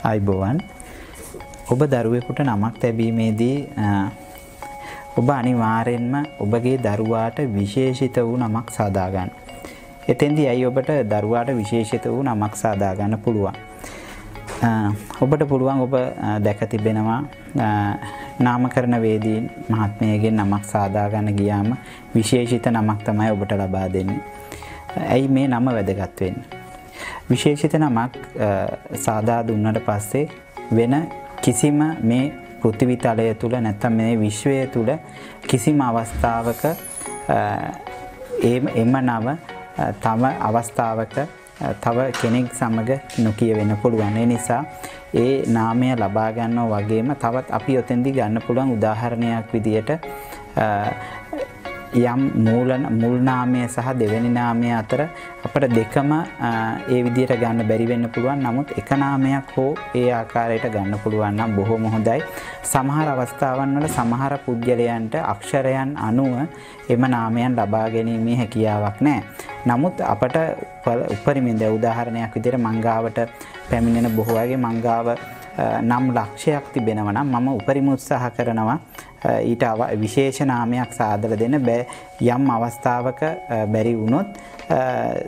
අයිබෝවන් ඔබ දරුවෙකුට නමක් තැබීමේදී ඔබ අනිවාරයෙන්ම ඔබගේ දරුවාට විශේෂිත වූ නමක් සාදාගන්න. එතෙන්දි ඇයි ඔබට දරුවාට විශේෂිත වූ නමක් සාදාගන්න පුළුවන්. ඔබට පුළුවන් ඔබ දැක තිබෙනවා නාමකරන වේදීන් මහත්මයගෙන් නමක් සාදාගන්න ගියාම විශේෂිත නමක් තමයි ඔබට ලබා දෙන්නේ. ඇයි මේ නම වැදගත් වෙන්නේ? විශේෂිත නමක් සාදා දුන්නට පස්සේ වෙන කිසිම මේ පෘථිවි තලය තුල නැත්නම් මේ විශ්වය තුල කිසිම අවස්ථාවක එම නම තම අවස්ථාවක තව කෙනෙක් සමග නොකිය වෙන්න පුළුවන්. ඒ නිසා ඒ නාමය ලබා ගන්නවා වගේම තවත් අපි ඔතෙන්දී ගන්න පුළුවන් උදාහරණයක් විදියට යම් මූලන මුල් නාමය සහ දෙවැනි නාමය අතර අපට දෙකම ඒ විදිහට ගන්න බැරි වෙන්න පුළුවන්. නමුත් එක නාමයක් හෝ ඒ ආකාරයට ගන්න පුළුවන් නම් බොහොම හොඳයි. සමහර අවස්ථාවන් වල සමහර පුද්ගලයන්ට අක්ෂරයන් අනුව එම නාමයන් ලබා ගැනීමේ හැකියාවක් නැහැ. නමුත් අපට උපරිමයෙන් උදාහරණයක් විදිහට මංගාවට පැමිණෙන බොහෝ අයගේ මංගාව නම් ලක්ෂයක් තිබෙනවා නම් මම උපරිම උත්සාහ කරනවා ඊට විශේෂ නාමයක් සාදලා දෙන්න බෑ යම් අවස්ථාවක බැරි වුණොත්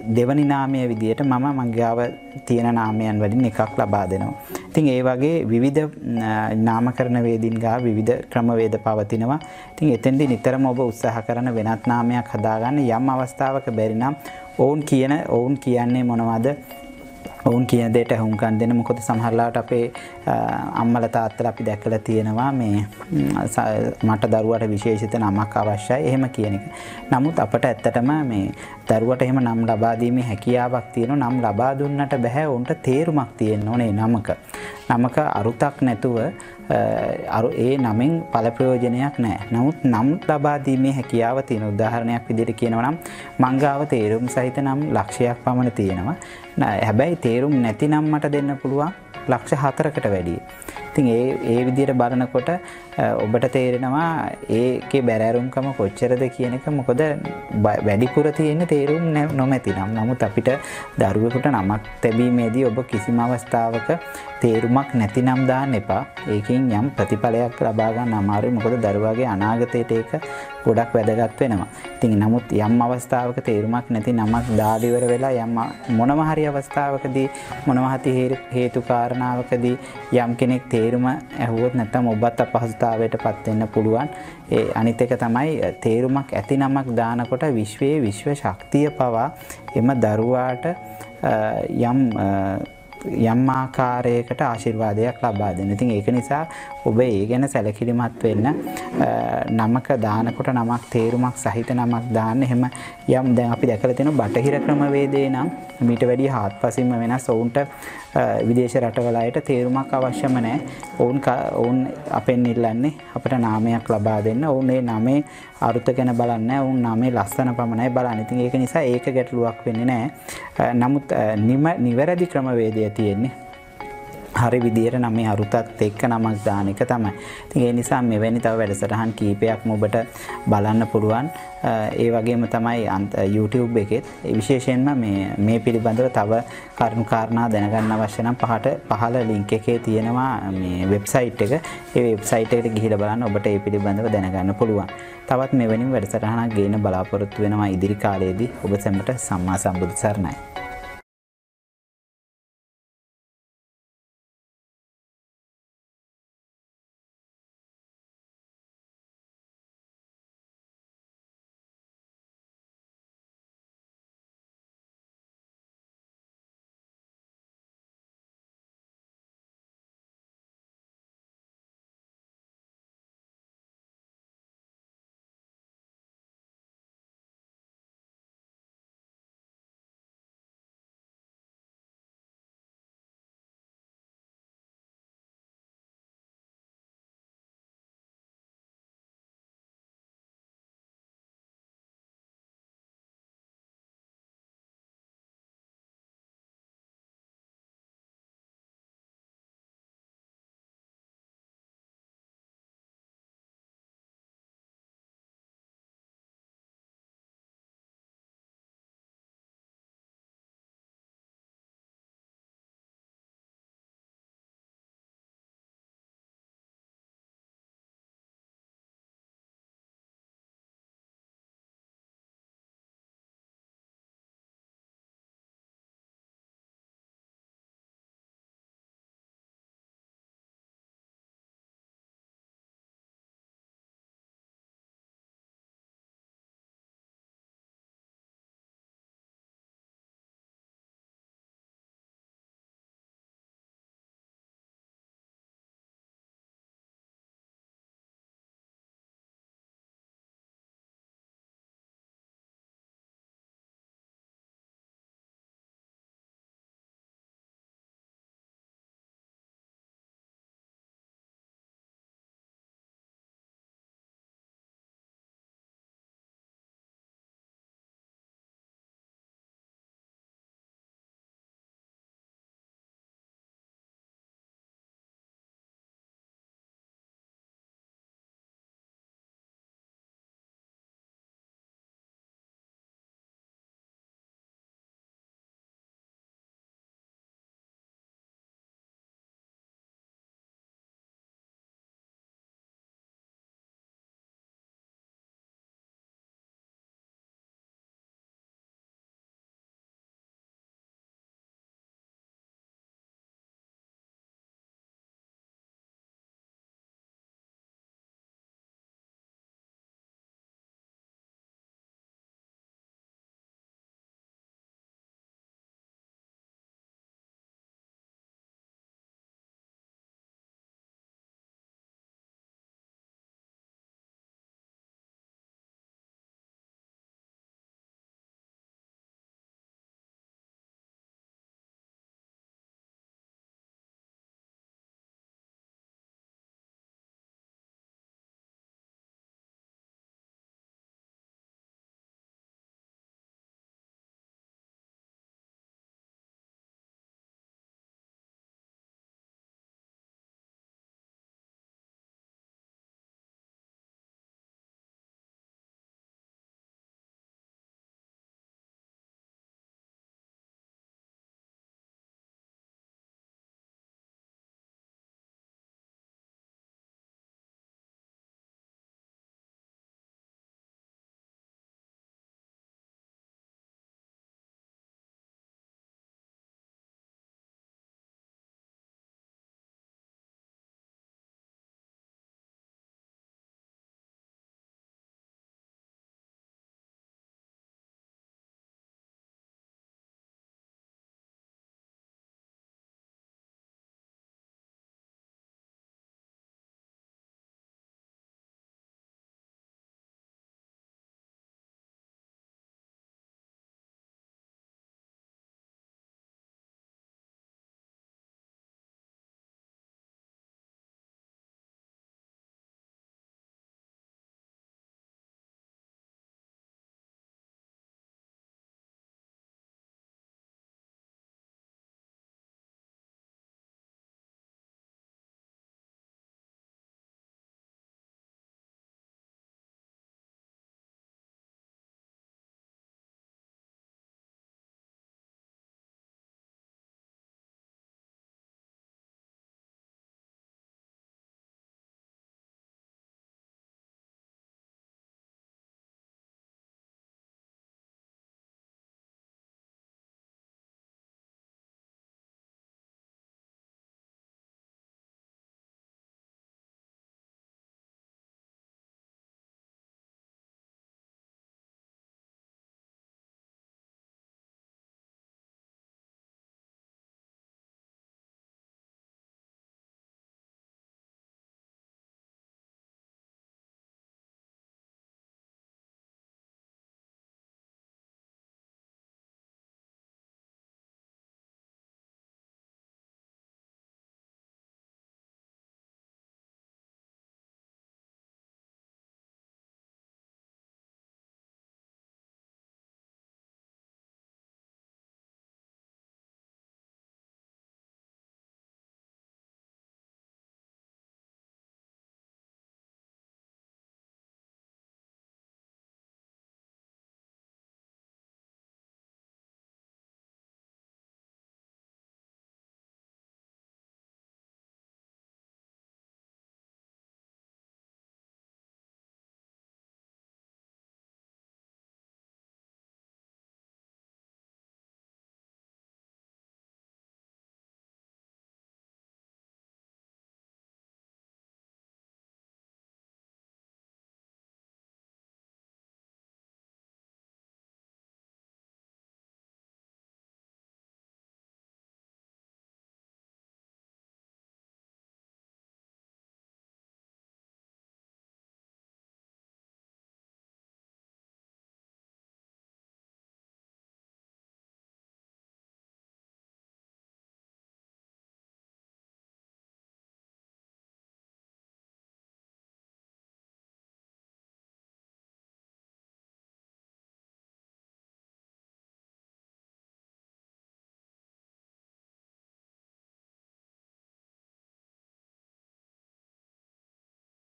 දෙවනි නාමය විදියට මම මංගාව තියෙන නාමයන් වලින් එකක් ලබා දෙනවා. ඉතින් ඒ වගේ විවිධ නාමකරණ වේදින් ගා විවිධ ක්‍රමවේද පවතිනවා. ඉතින් එතෙන්දී නිතරම ඔබ උත්සාහ කරන වෙනත් නාමයක් හදාගන්න යම් අවස්ථාවක බැරි නම් ඔවුන් කියන ඔවුන් කියන්නේ මොනවද ඔවුන් කියන දෙයට හුම්කන් දෙන්න මොකොද සමහරලාට අපේ අම්මල තාත්තල අපි දැකලා තියෙනවා මේ මට දරුවට විශේෂිත නමක් අවශ්‍යයි එහෙම කියන එක. නමුත් අපට ඇත්තටම මේ දරුවට එහෙම නම් ලබා දීමේ හැකියාවක් තියෙනවා නම් ලබා දුන්නට බෑ උන්ට තේරුමක් තියෙන්න ඕනේ නමක. නමක අරුතක් නැතුව ඒ නමින් පල ප්‍රයෝජනයක් නෑ. නමුත් නම් ලබා දීමේ හැකියාව තියෙන උදාහරණයක් විදිහට කියනවා නම් මංගාව තේරුම් සහිත නම් ලක්ෂයක් පමණ තියෙනවා. හැබැයි තේරුම් නැති නම් මට දෙන්න පුළුවන් ලක්ෂ හතරකට වැඩිය. ඉතින් ඒ ඒ විදිහට බලනකොට ඔබට තේරෙනවා ඒකේ බැරෑරුම්කම කොච්චරද කියන එක මොකද වැඩිපුර තියෙන තේරුම් නොමැති නම්. නමුත් අපිට දරුවෙකුට නමක් තැබීමේදී ඔබ කිසිම අවස්ථාවක තේරුමක් නැති නම් දාන්න එපා. ඒකෙන් යම් ප්‍රතිඵලයක් ලබා ගන්න අමාරුයි. මොකද දරුවාගේ අනාගතයට ඒක ගොඩක් වැදගත් වෙනවා. ඉතින් නමුත් යම් අවස්ථාවක තේරුමක් නැති නමක් දාලා ඉවර වෙලා යම් මොනම හරි අවස්ථාවකදී මොනවා හරි හේතු කාරණාවකදී යම් කෙනෙක් තේරුම ඇහුවොත් නැත්නම් ඔබත් අපහසුතාවයට පත් වෙන්න පුළුවන්. ඒ අනිත් එක තමයි තේරුමක් ඇති නමක් දානකොට විශ්වයේ විශ්ව ශක්තිය පවා එම දරුවාට යම් යම් ආකාරයකට ආශිර්වාදයක් ලබා දෙන්න. ඉතින් ඒක නිසා ඔබ ඒ ගැන සැලකිලිමත් වෙන්න නමක දානකොට නමක් තේරුමක් සහිත නමක් දාන්න. එහෙම යම් දැන් අපි දැකලා තියෙන බටහිර ක්‍රමවේදේ නම් මීට වැඩිය හාත්පසින්ම වෙනස්. ඔවුන්ට විදේශ රටවල අයට තේරුමක් අවශ්‍යම නැහැ. ඔවුන් ඔවුන් අපෙන් ඉල්ලන්නේ අපිට නාමයක් ලබා දෙන්න. ඔවුන් ඒ නමේ අරුත ගැන බලන්නේ ඔවුන් නමේ ලස්සන පමණයි බලන්නේ. ඉතින් ඒක නිසා ඒක ගැටලුවක් වෙන්නේ නැහැ. නමුත් නිවැරදි ක්‍රමවේදය තියෙන්නේ හරි විදියට නම් මේ අරුතත් එක්ක නමක් දාන එක තමයි. ඉතින් ඒ නිසා මෙවැනි තව වැඩසටහන් කීපයක්ම ඔබට බලන්න පුළුවන්. ඒ වගේම තමයි YouTube එකෙත් විශේෂයෙන්ම මේ මේ පිළිබඳව තව කරුණු කාරණා දැනගන්න අවශ්‍ය නම් පහට පහළ link එකේ තියෙනවා මේ වෙබ්සයිට් එක. ඒ වෙබ්සයිට් එකට ගිහිල්ලා බලන්න ඔබට ඒ පිළිබඳව දැනගන්න පුළුවන්. තවත් මෙවැනි වැඩසටහනක් ගේන බලාපොරොත්තු වෙනවා ඉදිරි කාලයේදී ඔබ සැමට සම්මා සම්බුදු සරණයි.